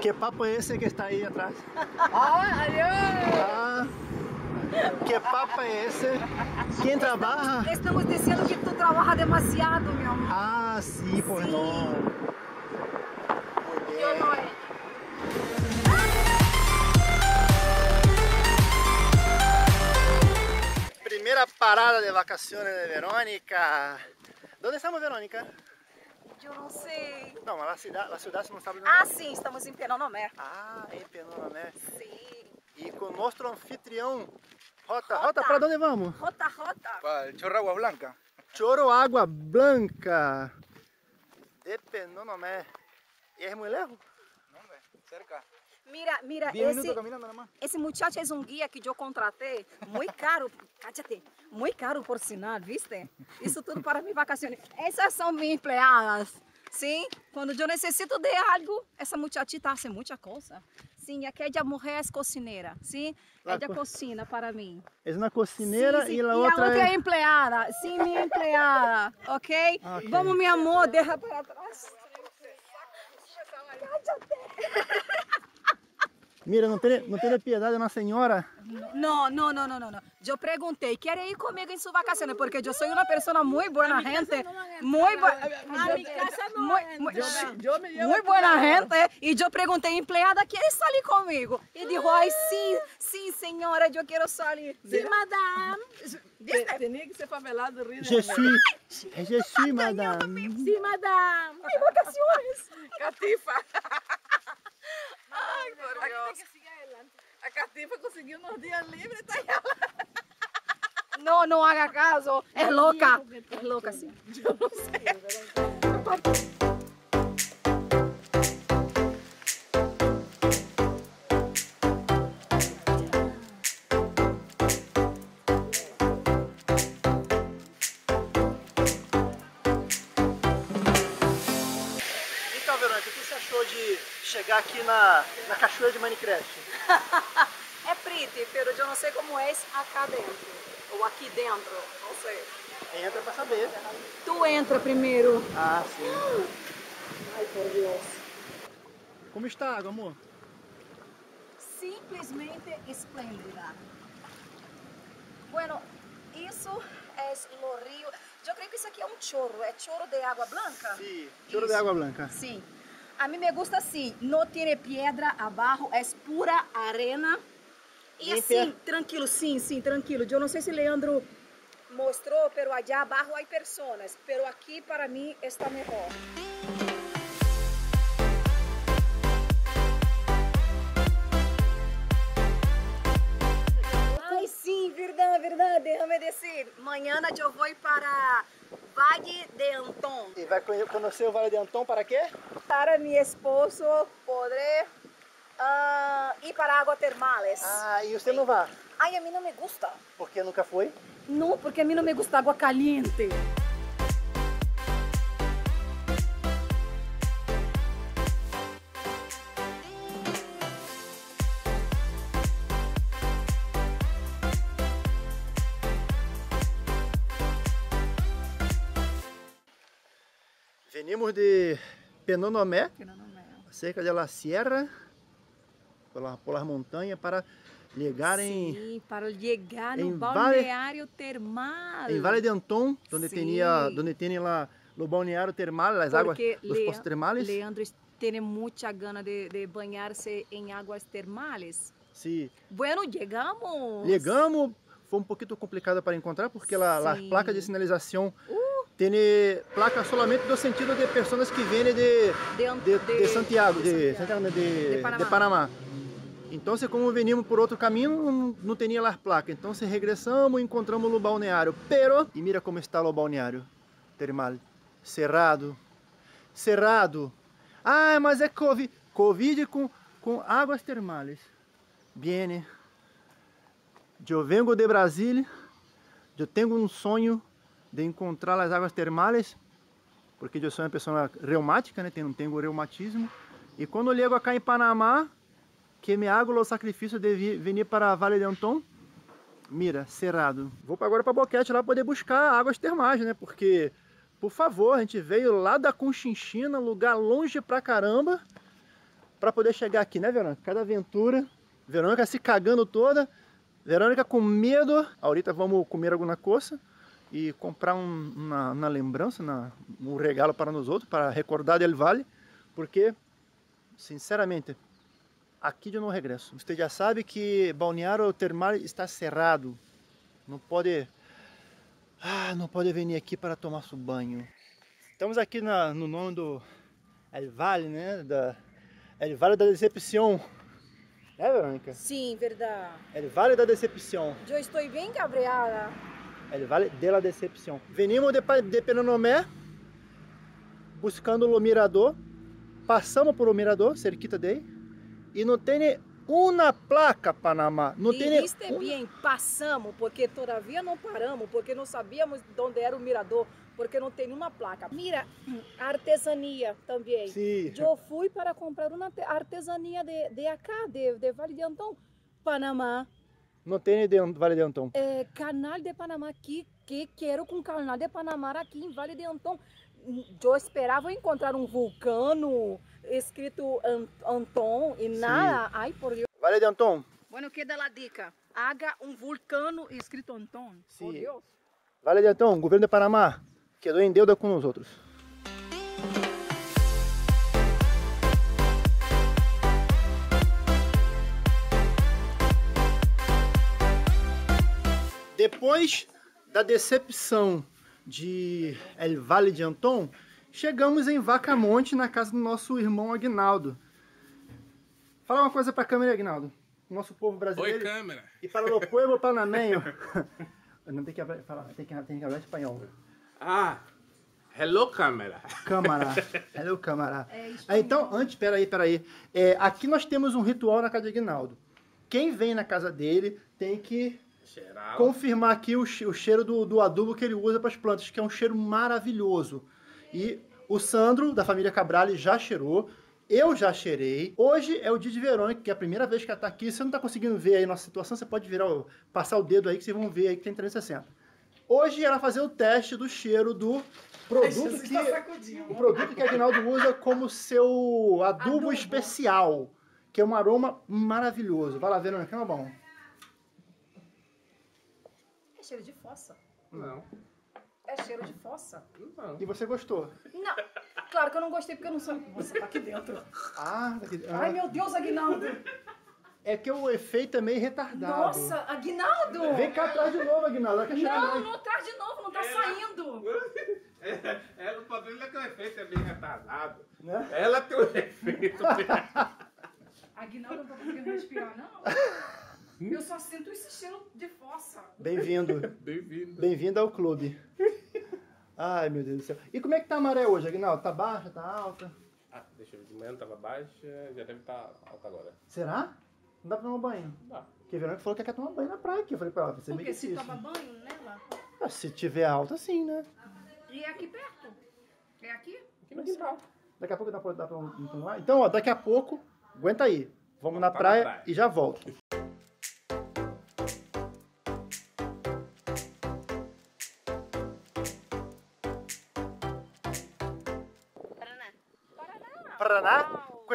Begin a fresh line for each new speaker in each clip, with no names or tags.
Que papo é esse que está aí atrás?
Ah, adiós.
Ah, que papo é esse? Quem trabalha?
Estamos dizendo que tu trabalha demasiado, meu amor.
Ah, sim, por
Sim.
não.
Eu não é.
Primeira parada de vacaciones de Verônica. ¿Dónde estamos, Verônica?
Eu não sei.
No, la ciudad, la ciudad não sabe
Ah, sim, estamos em Penonomé.
Ah, em Penonomé.
Sim.
E com nosso anfitrião, Rota.
Rota.
Rota, para onde vamos?
Rota, rota.
Para el Chorro Agua Blanca.
Choro Água Blanca. De Penonomé. E é muito lejos?
No, hombre, cerca.
Mira, mira,
10
esse, esse muchacho é um guia que eu contratei, muito caro, cállate, muito caro por sinal, viste? Isso tudo para minhas vacações. Essas são minhas empregadas, sim? Quando eu necessito de algo, essa muchachita faz muita coisa. Sim, aquela mulher é cocineira, sim?
La
Ela
co-
cocina para mim.
É uma cocineira
Sim, sim.
e a outra
é
é...
empleada. Sim, minha empleada. ok?
Ok.
Vamos, meu amor, deixa para trás.
Mira, não tem, não tem piedade na senhora.
Não, não, não, não, não, não. Eu perguntei, quer ir comigo em suas vacações? Porque eu sou uma pessoa muito boa gente. Muito boa. Muito muito boa gente. E eu perguntei, empleada, quer sair comigo? E dijo, ai, sim, sim, senhora, eu quero sair.
Sim, madame. Tenía que ser favelado rir.
Je suis, je suis, madame.
Sim, madame.
Em vacações.
Catifa.
Ai, por Deus.
A Catifa conseguiu unos dias livres, tá ela.
Não, não haga caso. É louca. É louca, sim.
Eu não sei.
Então, Verônica, o que você achou de chegar aqui na, na cachoeira de Minecraft?
Pero eu não sei como é acá dentro. Ou aqui dentro, não sei.
Entra pra saber.
Tu entra primeiro.
Ah, sim.
Ai, por Deus.
Como está a água, amor?
Simplesmente esplêndida. Bueno, isso é o rio. Eu creio que isso aqui é um chorro. É chorro de água branca?
Sim, choro de
Isso.
água blanca.
Sim. A mim me gusta assim, não tem pedra abaixo, é pura arena. E
Limpia.
assim, tranquilo, sim, sim, tranquilo. Eu não sei se Leandro mostrou, pero allá abaixo há pessoas, pero aqui para mim está melhor. Ai, sim, verdade, verdade. Déjame dizer, amanhã eu vou para Valle de Antón.
E vai conhe- conhecer o Vale de Antão para quê?
para mi esposo poder ah, ir para água termales.
Ah, e você não vai?
Ai, a mim não me gusta.
Porque nunca foi?
Não, porque a mim não me gusta água caliente.
Venimos de Penonomé, cerca de la Sierra, por, la- por las montañas, para llegar em,
Sim, para chegar no balneário termal.
em Vale de Antón, donde
Sí.
tenía, donde tiene la, lo balneario termal,
Porque
los
Lea-
pozos termales.
Leandro tem muita gana de, de banhar-se em águas termales.
Sí.
Bueno, chegamos.
Llegamos, fue un poquito complicado para encontrar porque
Sí.
placas de señalización
Uh.
tiene placas solamente do sentido de personas que vienen de,
De,
de, de Santiago, de,
Santiago.
Santiago, de,
De Panamá.
de Panamá. Então, como venimos por outro caminho, não, não tinha as placas. Então, regressamos e encontramos o balneário. Pero, e mira como está o balneário termal. Cerrado. Cerrado. Ah, mas é Covid. Covid com, com águas termais. Bien. Eu vengo de Brasília. Eu tenho um sonho de encontrar as águas termais, porque eu sou uma pessoa reumática, né? Tenho, tenho reumatismo. E quando eu chego acá em Panamá, que me hago o sacrifício de vir, para Vale de Antón, mira, cerrado. Vou agora para Boquete lá poder buscar águas termais, né? Porque, por favor, a gente veio lá da Conchinchina, lugar longe pra caramba, para poder chegar aqui, né, Verônica? Cada aventura. Verônica se cagando toda. Verônica com medo. Ahorita vamos comer alguma coisa e comprar um, uma, uma, lembrança, uma, um regalo para nós outros, para recordar del Vale, porque, sinceramente, aqui eu não regresso. Você já sabe que Balneário Termal está cerrado. Não pode, ah, não pode vir aqui para tomar seu banho. Estamos aqui na, no nome do El Vale, né? Da, El Vale da Decepção. É, Verônica?
Sim, verdade.
El Vale da Decepção.
Eu estou bem cabreada.
El Vale de la Decepção. Venimos de, de Penonomé, buscando o mirador. Passamos por o mirador, cerquita dele. E não tem uma placa Panamá. Não
e
tem
isto é bem, passamos, porque todavia não paramos, porque não sabíamos onde era o mirador, porque não tem uma placa. Mira, artesania também.
Sim.
Eu fui para comprar uma artesania de, de acá, de, de Vale de Antão, Panamá.
Não tem de Vale de Antão.
É, canal de Panamá aqui, que quero com canal de Panamá aqui em Vale de Antão. Eu esperava encontrar um vulcano escrito Anton e nada. Ai, por Deus.
Vale de Antão.
Bueno, que da la dica. Haga um vulcano escrito Anton. Por
Sim.
Deus.
Vale de Antão, governo de Panamá, quedou em deuda com os outros. Depois da decepção de El Vale de Anton, chegamos em Vacamonte, na casa do nosso irmão Agnaldo. Fala uma coisa para a câmera, Agnaldo. Nosso povo brasileiro.
Oi, câmera.
E para o povo panameño. Não tem que falar, tem que, tem que falar espanhol.
Ah, hello, câmera.
Câmara. Hello, câmara. Ah, então, antes, peraí, peraí. É, aqui nós temos um ritual na casa de Aguinaldo. Quem vem na casa dele tem que
Geral.
confirmar aqui o, o cheiro do, do adubo que ele usa para as plantas, que é um cheiro maravilhoso. E o Sandro, da família Cabral, já cheirou. Eu já cheirei. Hoje é o dia de Verônica, que é a primeira vez que ela está aqui. Se você não está conseguindo ver aí a nossa situação, você pode virar, passar o dedo aí que vocês vão ver aí que tem 360. Hoje ela fazer o teste do cheiro do produto que o produto que a Aguinaldo usa como seu adubo,
Adubo.
especial, que é um aroma maravilhoso. Vai lá, Verônica, é bom.
É cheiro de fossa.
Não,
É cheiro de fossa.
não.
E você gostou?
Não. Claro que eu não gostei porque eu não sabia. Você tá aqui dentro.
Ah, daqui- ah.
Ai, meu Deus, Aguinaldo.
é que o efeito é meio retardado.
Nossa, Aguinaldo.
Vem cá atrás de novo, Aguinaldo. Ela
Não, não traz de novo, não tá saindo.
Ela, o padrinho é que o efeito é bem retardado.
Né?
Ela tem o efeito.
Aguinaldo não tá conseguindo respirar, não. Eu só sinto esse cheiro de fossa.
Bem-vindo.
Bem-vindo.
Bem-vindo ao clube. Ai, meu Deus do céu. E como é que tá a maré hoje, Aguinaldo? Tá baixa, tá alta?
Ah, deixa eu ver, de manhã tava baixa, já deve estar alta agora.
Será? Não dá pra tomar banho.
Dá.
Porque a Verônica falou que quer tomar banho na praia aqui. Eu falei pra ela, você
Porque se toma banho nela.
Ah, Se tiver alta, sim, né?
E é aqui perto. É aqui?
Aqui no quintal.
Daqui a pouco dá pra, dá pra lá. Então, ó, daqui a pouco, aguenta aí. Vamos na
Tá na
praia,
praia.
e já volto.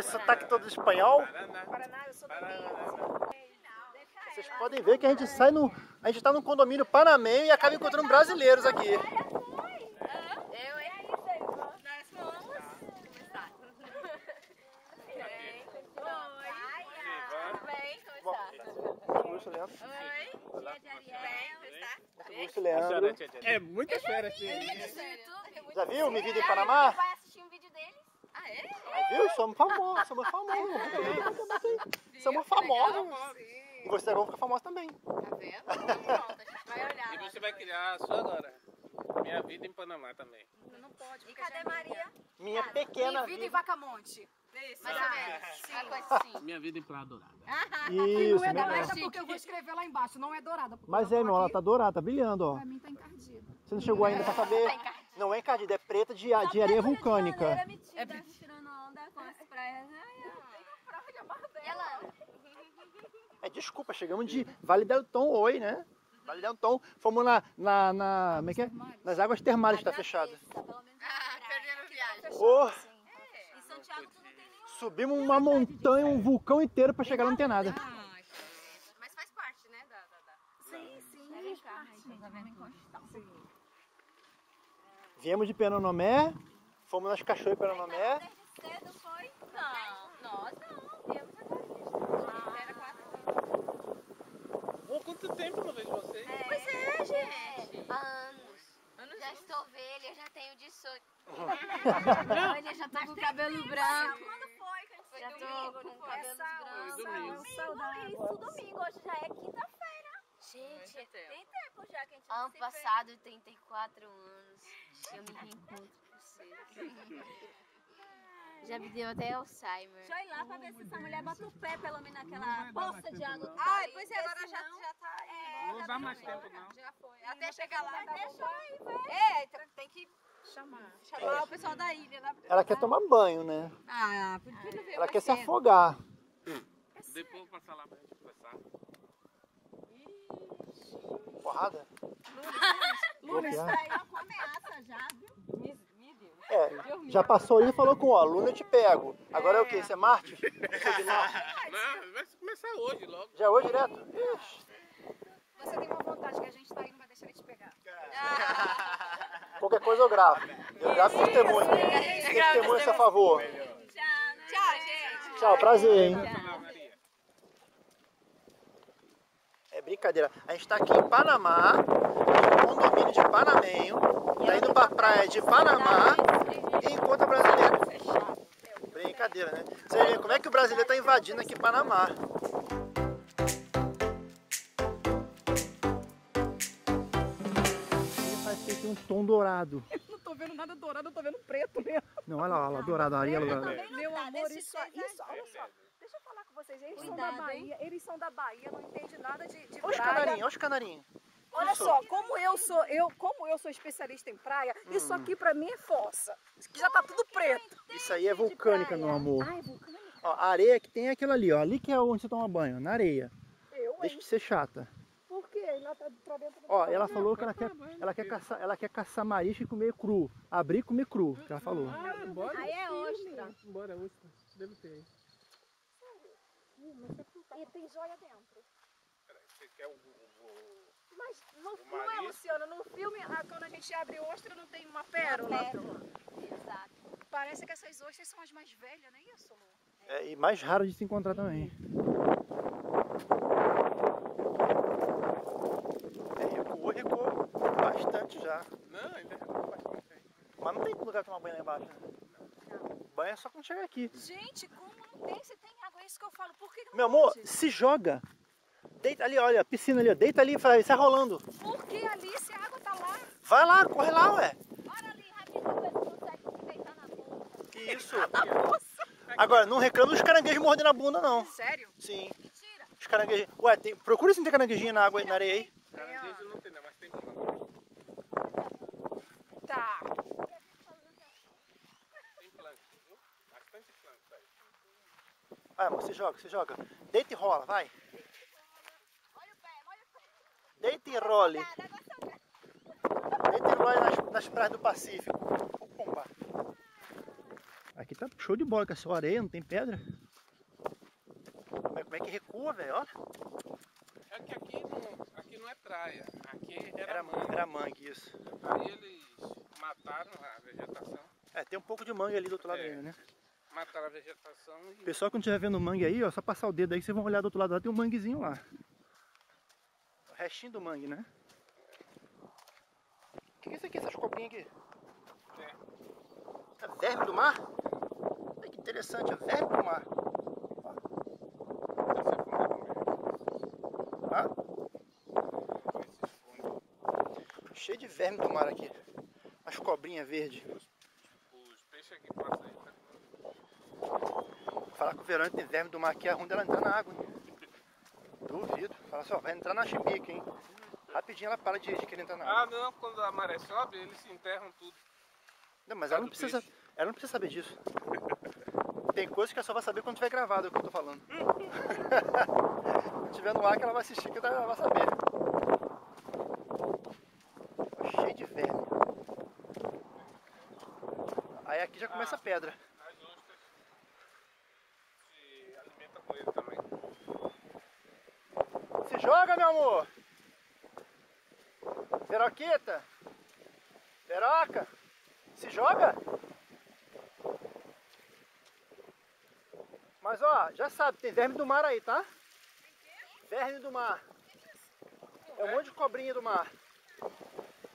Esse sotaque todo espanhol.
Paraná.
Paraná, eu sou do
Paraná.
Vocês podem ver que a gente sai no. A gente tá num condomínio panamenho e acaba encontrando brasileiros aqui.
Eu, e aí, Nós fomos. Como está? Bem. Oi. Tudo bem? Como está?
Augusto Leandro.
Oi. Tia?
Augusto Leandro.
É muita fera assim.
Já viu Me Vida em Panamá?
Vai assistir um vídeo deles? Ah, é?
Viu? Somos famosos, somos famosos. Somos famosos. E vocês vão ficar famosos também.
Tá vendo? Então pronto, a gente vai olhar.
E você vai criar a sua agora. Minha vida em Panamá também.
Não pode.
E cadê Maria?
Minha pequena
Vida em
vida.
Vacamonte.
Mais ou menos. Uma coisa assim.
Minha vida em Praia Dourada.
Isso,
não é dourada porque eu vou escrever lá embaixo. Não é dourada.
Mas é, meu, ela tá dourada, tá brilhando, ó.
Pra mim tá encardida.
Você não chegou ainda pra saber? Não é encardida, é preta de, de areia vulcânica.
É tirando onda com as praias. E ela?
É, desculpa, chegamos de Vale del Tom, oi, né? Vale del Tom. Fomos na, na, na como é que é? Nas águas termais que tá fechada.
Ah, perdendo viagem.
Ô,
Em Santiago tu não tem nenhum.
Subimos uma montanha, um vulcão inteiro pra chegar lá não tem nada.
Mas faz parte, né? Da, da, da... Sim, sim. Faz parte. Tá vendo encostar.
Viemos de Penonomé, fomos nas cachoeiras de Penonomé.
Desde cedo foi? Não, nós não. Viemos agora. Era quatro
Pô, quanto tempo não vejo vocês?
Pois é, gente. Há anos. Já estou ovelha, já tenho 18. Olha, já tô com o cabelo branco. Quando foi que a gente Já tô com cabelo branco.
domingo.
Isso, domingo. Hoje já é quinta-feira. Gente, tem tempo já que a gente não Ano passado, 34 anos. Eu me reencontro com você. Já me deu até Alzheimer.
Deixa eu ir lá pra ver se essa mulher bota o pé pelo menos naquela poça de água.
Ai, pois é, agora já, já tá.
Não vou usar mais tempo, não.
Já foi. Até chegar lá. Tá
Deixa eu ir, vai.
É, então tem que chamar. Chamar o pessoal da ilha, né?
Ela quer tomar banho, né?
Ah, por que não veio
Ela quer se afogar.
Depois eu vou passar lá pra gente conversar.
Porrada?
Luna, isso
Bloquear.
aí é uma ameaça já, viu?
É, já passou ali e falou com, ó, Luna eu te pego. Agora é o quê? Isso é Marte?
Não, vai começar hoje logo.
Já é hoje direto? Ixi.
Você tem uma vontade que a gente tá aí, não vai deixar ele te pegar.
Qualquer coisa eu gravo. Eu gravo testemunho. Testemunho a seu favor.
Tchau, gente.
Tchau, prazer, hein?
Não, Maria.
É brincadeira. A gente tá aqui em Panamá, no condomínio de Panamenho. Tá indo pra praia de Panamá e encontra brasileiro. Brincadeira, né? Você vê como é que o brasileiro tá invadindo aqui Panamá. Ele faz que tem um tom dourado.
Não tô vendo nada dourado, eu tô vendo preto mesmo.
Não, olha lá, olha lá, dourado, Ariel.
Meu amor, isso, isso, olha só. Deixa eu falar com vocês, eles são da
Cuidado,
Bahia, eles são da Bahia, não entendem nada de, de
Olha os
praia.
canarinhos, olha os canarinhos.
Olha só, como eu sou, eu, como eu sou especialista em praia,
Hum.
isso aqui pra mim é fossa. Isso aqui já tá tudo preto.
Isso aí é vulcânica, meu amor.
Ai, vulcânica.
Ó, a areia que tem é aquela ali, ó. Ali que é onde você toma banho, na areia.
Eu,
Deixa
hein?
de ser chata.
Por quê? Lá tá pra dentro do
Ó, ela falou que ela quer, ela quer caçar, ela quer caçar marisco e comer cru. Abrir e comer cru, que ela falou.
Ah, bora.
Aí é ostra.
Bora, Ustra. Deve ter
E tem joia dentro.
Você quer o... o-
Mas no,
O
não é? Luciana, no filme, ah, quando a gente abre ostra, não tem uma pérola.
Exato.
Parece que essas ostras são as mais velhas, não é isso, Lu?
É, e mais raro de se encontrar também. É, recuou, recuou bastante já.
Não, ainda é bastante aí.
Mas não tem lugar pra tomar banho lá embaixo. né? Banho é só quando chegar aqui.
Gente, como não tem? Se tem isso que eu falo. Por que não
Meu amor,
pode?
se joga. Deita ali, olha, a piscina ali, ó. Deita ali e sai sai rolando.
Por que ali, se a água tá lá?
Vai lá, corre lá, ué.
Bora ali rapidinho, se consegue se deitar na boca.
Que isso? Agora, não reclama dos caranguejos mordendo a bunda, não.
Sério?
Sim. Os caranguejos. Ué, tem... procura se não tem caranguejinho na água, na areia aí.
Caranguejo não tem não, mas tem.
Tá.
Tem planta, viu? Bastante planta aí.
Vai, amor, se joga, se joga. Deita e rola, vai. Deita e role. Deita e role nas, nas praias do Pacífico. Aqui tá show de bola, que é só areia, não tem pedra. Mas como é que recua, velho? Olha.
É que aqui não, aqui não é praia. Aqui era,
Era,
manga.
era mangue, isso.
Aí eles mataram a vegetação.
É, tem um pouco de mangue ali do outro lado
É.
ainda, né?
Mataram a vegetação e
Pessoal, quando estiver vendo mangue aí, ó, só passar o dedo aí que vocês vão olhar do outro lado lá, tem um manguezinho lá. O restinho do mangue, né? O que é isso aqui, essas cobrinhas aqui? É verme do mar? Olha que interessante, é verme do mar. Ah, cheio de verme do mar aqui. As cobrinhas verdes.
Os peixes que passam aí. tá?
Falar que o verão tem verme do mar aqui é ruim dela entrar na água. hein? Duvido. Fala assim, ó, vai entrar na chimbica, hein? Rapidinho ela para de, de querer entrar na água.
Ah, não, quando a maré sobe, eles se enterram tudo.
Não, mas ela não, precisa,
peixe.
ela não precisa saber disso. Tem coisas que ela só vai saber quando tiver gravado o que eu tô falando. Quando tiver no ar que ela vai assistir que ela vai saber. Cheio de verme. Aí aqui já começa a pedra.
As ostras.
joga, meu amor. Veroquita. Veroca. Se joga. Mas ó, já sabe, tem verme do mar aí, tá? Verme do mar. É um monte de cobrinha do mar.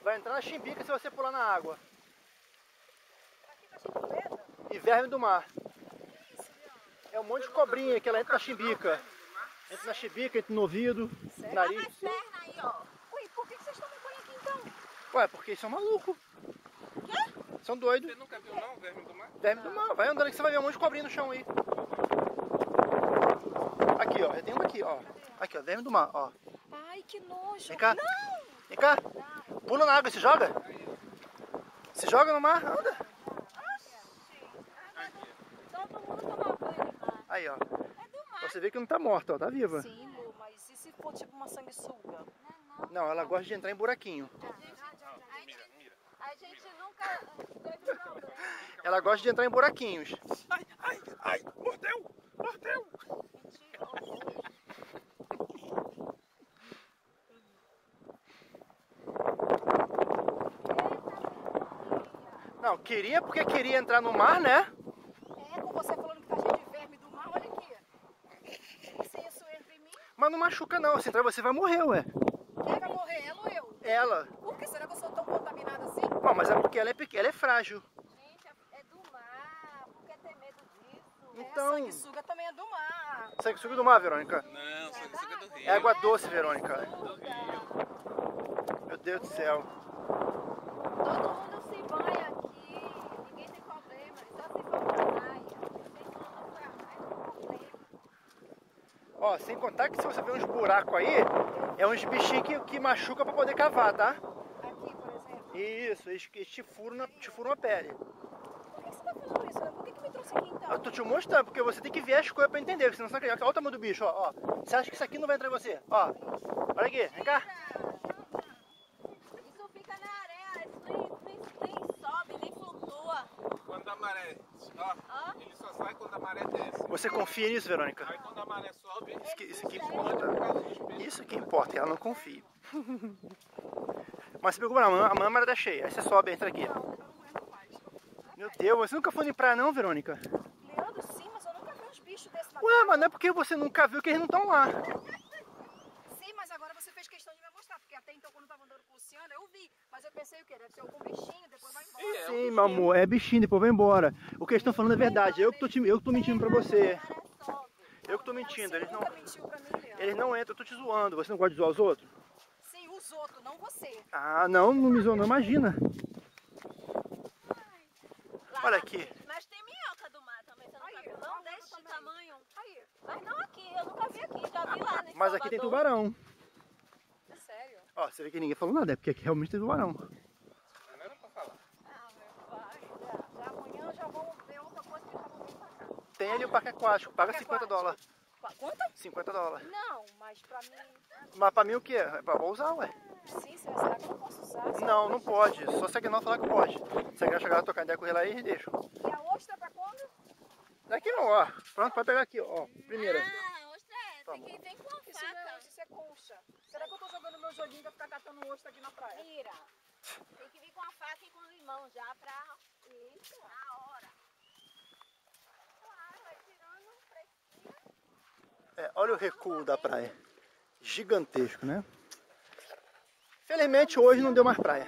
Vai entrar na chimbica se você pular na água. E verme do mar. É um monte de cobrinha que ela entra na chimbica. Entra na chimbica, entra no ouvido, no nariz.
Aí, ó.
Ui, por que vocês estão me colhendo aqui então?
Ué, porque são malucos. São doidos.
Você nunca viu não, verme do mar?
Verme do mar. Vai andando que você vai ver um monte de cobrinha no chão aí. Aqui, ó. Eu tenho um aqui, ó. Aqui, ó. Verme do mar, ó.
Ai, que nojo.
Vem cá. Vem cá. Pula na água, se joga. Se joga no mar, anda. Aí, ó. Você vê que não tá morta, ó. Tá viva.
Sim, Lu, mas e se for tipo uma sanguessuga?
Não, ela gosta de entrar em buraquinho.
A gente nunca teve problema.
Ela gosta de entrar em buraquinhos.
Ai, ai, ai, mordeu, mordeu.
Não, queria porque queria entrar no mar, né?
É, com você falando que tá cheio de verme do mar, olha aqui. Se isso entra em mim,
Mas não machuca não. Se entrar você vai morrer, ué.
quem vai morrer? Ela ou eu?
Ela.
Por que será que eu sou tão contaminada assim?
Bom, mas é porque ela é pequena, ela é frágil.
Gente, é do mar. Por que ter medo disso?
Então,
É, sanguessuga também é do mar.
sanguessuga do mar, Verônica.
Não, sanguessuga do rio.
É água doce, Verônica. Meu Deus do céu.
Todo mundo se banha aqui. Ninguém tem problema. Só se for pra praia.
Ó, sem contar que se você ver uns buracos aí, é uns bichinhos que, que machuca pra poder cavar, tá? Isso, eles, eles te, furam na, te furam a pele.
Por que você tá falando isso? Por que, que me trouxe aqui então?
Eu tô te mostrando, porque você tem que ver as coisas pra entender, porque senão você não acredita. Olha o tamanho do bicho, ó, ó. Você acha que isso aqui não vai entrar em você? Ó, olha aqui, vem cá.
Isso fica na areia. Isso nem, nem, nem sobe, nem flutua.
Quando a maré, ó, ele só sai quando a maré desce.
Você confia nisso, Verônica?
Aí quando a maré sobe,
Isso que, isso que
por
importa. Isso que importa, e ela não confia. Mas se preocupa não, a mâmara tá cheia. Aí você sobe, entra aqui. Meu Deus, você nunca foi em praia não, Verônica?
Leandro, sim, mas eu nunca vi uns bichos desses na
Ué, mas não é porque você nunca viu que eles não estão lá.
Sim, mas agora você fez questão de me mostrar, porque até então quando eu tava andando com o Luciano, eu vi. Mas eu pensei o quê? Deve ser algum bichinho, depois vai embora.
É,
Sim, meu amor, é bichinho, depois vai embora. O que eles estão falando é verdade. Eu que tô, te- eu que tô mentindo pra você. Eu que tô mentindo, eles não, eles não entram, eu tô te zoando. Você não gosta de zoar os outros?
Os outros, não você.
Ah, não, não me zoa, não, imagina. Olha aqui.
Mas tem minhoca do mar também, você nunca
Aí,
viu? Não desse
também.
tamanho.
Aí,
Mas não aqui, eu nunca vi aqui, já vi lá nesse
Mas aqui tem
Salvador.
tubarão.
é sério.
Ó, você vê que ninguém falou nada, é porque aqui realmente tem tubarão.
Não era pra falar.
Meu pai. Já, já amanhã já vou ver outra coisa que já vou vir pra cá.
Tem ali o parque aquático, paga
Parque
50
aquático.
dólares.
Quanto?
50 dólares.
Não, mas pra mim.
Mas pra mim o quê? É pra vou usar, ué.
Sim, será que eu não posso usar?
Não, não pode. Só se a Aguinaldo falar que pode. Se a chegar lá, trocar ideia com ele aí, eles deixam.
E a ostra pra quando?
Daqui não, ó. Pronto, pode pegar aqui, ó. Primeira.
Ah, ostra é, tem que vir com
Isso não é
faca.
isso é concha. Será que eu tô jogando meu joguinho pra ficar catando ostra aqui na praia?
Mira, tem que vir com a faca e com o limão já pra... Isso, na hora. Claro, vai tirando fresquinho.
É, olha o recuo da praia. Gigantesco, né? Felizmente hoje não deu mais praia.